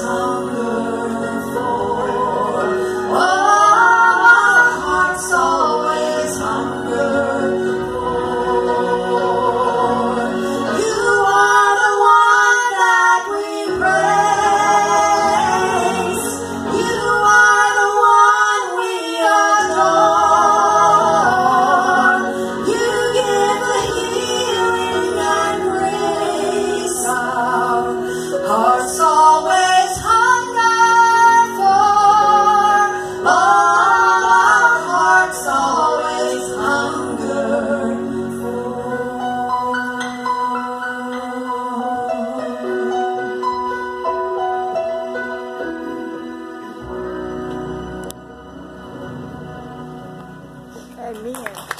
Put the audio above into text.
time. Amen